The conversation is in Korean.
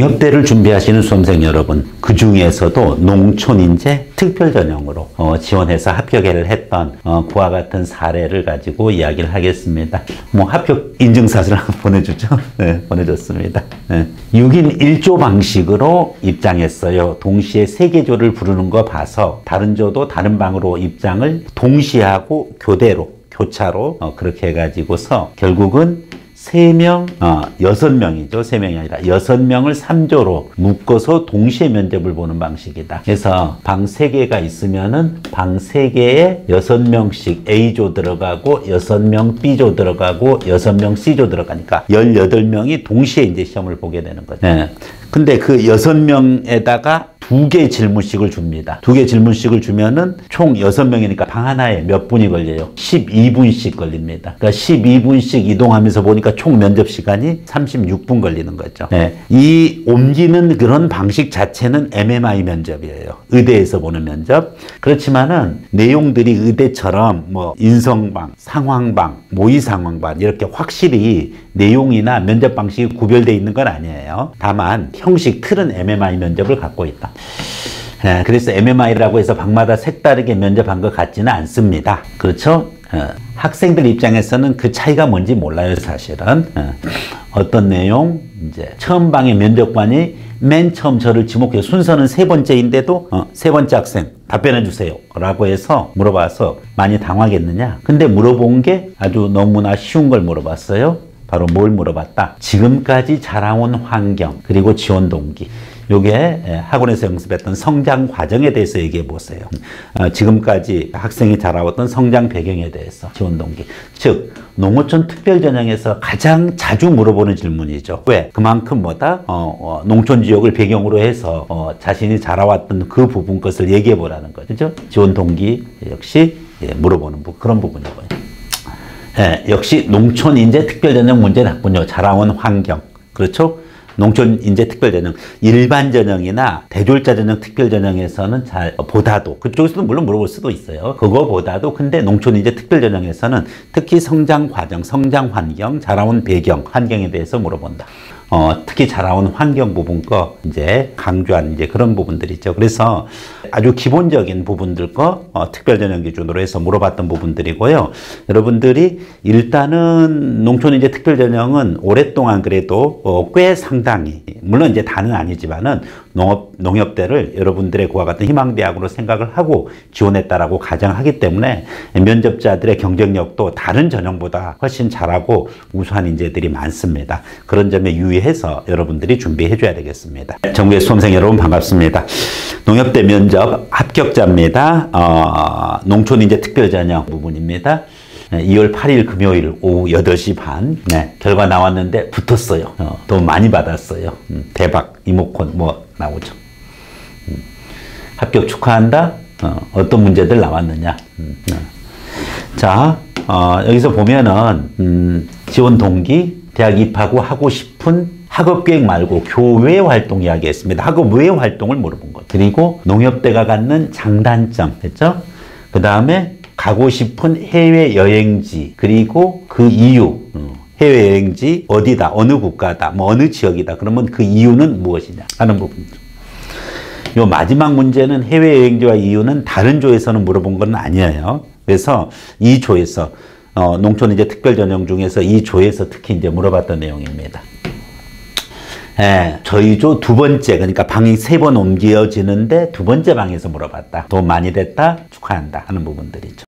농협대를 준비하시는 수험생 여러분, 그 중에서도 농촌인재 특별전형으로 어, 지원해서 합격을 했던 어, 그와 같은 사례를 가지고 이야기를 하겠습니다. 뭐 합격 인증사진을 보내주죠. 네, 보내줬습니다. 네. 6인 1조 방식으로 입장했어요. 동시에 세개 조를 부르는 거 봐서 다른 조도 다른 방으로 입장을 동시에 하고 교대로 교차로 어, 그렇게 해가지고서 결국은 세명 어, 여섯 명이죠. 세명이 아니라 여섯 명을 3조로 묶어서 동시에 면접을 보는 방식이다. 그래서 방 세개가 있으면은 방 세개에 여섯 명씩 A조 들어가고 여섯 명 B조 들어가고 여섯 명 C조 들어가니까 18명이 동시에 이제 시험을 보게 되는 거죠. 네. 근데 그 여섯 명에다가 두 개 질문씩을 줍니다. 두 개 질문씩을 주면은 총 여섯 명이니까 방 하나에 몇 분이 걸려요? 12분씩 걸립니다. 그러니까 12분씩 이동하면서 보니까 총 면접 시간이 36분 걸리는 거죠. 네. 이 옮기는 그런 방식 자체는 MMI 면접이에요. 의대에서 보는 면접. 그렇지만은 내용들이 의대처럼 뭐 인성방, 상황방, 모의 상황방 이렇게 확실히 내용이나 면접 방식이 구별되어 있는 건 아니에요. 다만 형식 틀은 MMI 면접을 갖고 있다. 예, 그래서 MMI라고 해서 방마다 색다르게 면접한 것 같지는 않습니다. 그렇죠? 어, 학생들 입장에서는 그 차이가 뭔지 몰라요, 사실은. 어, 어떤 내용, 이제 처음 방의 면접관이 맨 처음 저를 지목해요. 순서는 세 번째인데도 어, 세 번째 학생 답변해 주세요. 라고 해서 물어봐서 많이 당황했느냐? 근데 물어본 게 아주 너무나 쉬운 걸 물어봤어요. 바로 뭘 물어봤다? 지금까지 자라온 환경, 그리고 지원 동기. 요게 학원에서 연습했던 성장 과정에 대해서 얘기해 보세요. 어, 지금까지 학생이 자라왔던 성장 배경에 대해서 지원 동기. 즉, 농어촌 특별전형에서 가장 자주 물어보는 질문이죠. 왜? 그만큼 뭐다? 어, 어, 농촌 지역을 배경으로 해서 어, 자신이 자라왔던 그 부분 것을 얘기해 보라는 거죠. 지원 동기 역시 예, 물어보는 부, 그런 부분이고요. 예, 역시 농촌 인재 특별전형 문제 났군요. 자라온 환경. 그렇죠? 농촌 인재 특별전형 일반 전형이나 대졸자 전형 특별전형에서는 잘 보다도 그쪽에서도 물론 물어볼 수도 있어요. 그거보다도 근데 농촌 인재 특별전형에서는 특히 성장 과정, 성장 환경, 자라온 배경, 환경에 대해서 물어본다. 어, 특히 자라온 환경 부분 거 이제 강조한 이제 그런 부분들 있죠. 그래서 아주 기본적인 부분들 거 어, 특별전형 기준으로 해서 물어봤던 부분들이고요. 여러분들이 일단은 농촌 이제 특별전형은 오랫동안 그래도 어, 꽤 상당히 물론 이제 다는 아니지만은 농업 농협대를 여러분들의 그와 같은 희망대학으로 생각을 하고 지원했다라고 가정하기 때문에 면접자들의 경쟁력도 다른 전형보다 훨씬 잘하고 우수한 인재들이 많습니다. 그런 점에 유의해서 여러분들이 준비해 줘야 되겠습니다. 정부의 수험생 여러분 반갑습니다. 농협대 면접 합격자입니다. 어, 농촌인재 특별전형 부분입니다. 2월 8일 금요일 오후 8시 반 네, 결과 나왔는데 붙었어요. 어, 돈 많이 받았어요. 음, 대박 이모콘 뭐 나오죠. 음, 합격 축하한다. 어, 떤 문제들 나왔느냐. 음, 네. 자 어, 여기서 보면은 음, 지원 동기 대학 입학 후 하고 싶은 학업 계획 말고 교외 활동 이야기했습니다. 학업 외 활동을 물어본 것. 그리고 농협대가 갖는 장단점 했죠. 그 다음에 가고 싶은 해외 여행지 그리고 그 이유 어, 해외 여행지 어디다 어느 국가다 뭐 어느 지역이다 그러면 그 이유는 무엇이냐 하는 부분죠. 요 마지막 문제는 해외 여행지와 이유는 다른 조에서는 물어본 건 아니에요. 그래서 이 조에서 어, 농촌 이제 특별 전형 중에서 이 조에서 특히 이제 물어봤던 내용입니다. 예, 저희 조 두 번째 그러니까 방이 세 번 옮겨지는데 두 번째 방에서 물어봤다. 돈 많이 됐다 축하한다 하는 부분들이죠.